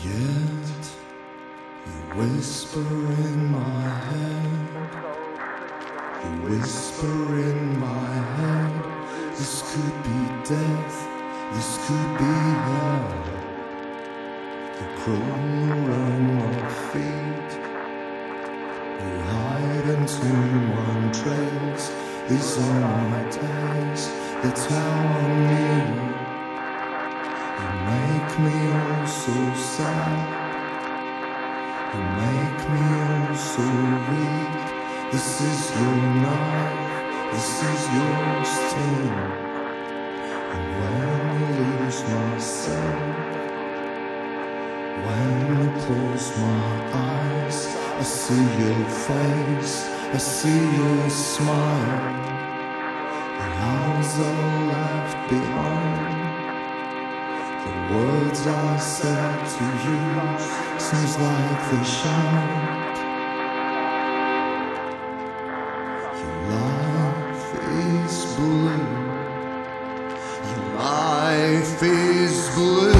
Yet you whisper in my head, you whisper in my head. This could be death, this could be hell. You crawl around my feet, you hide into my trails. These are my days, that's how I. You make me all so sad. You make me all so weak. This is your knife, this is your sting. And when I lose myself, when I close my eyes, I see your face, I see your smile. And hours are left behind words I said to you seems like they shout. Your life is blue. Your life is blue.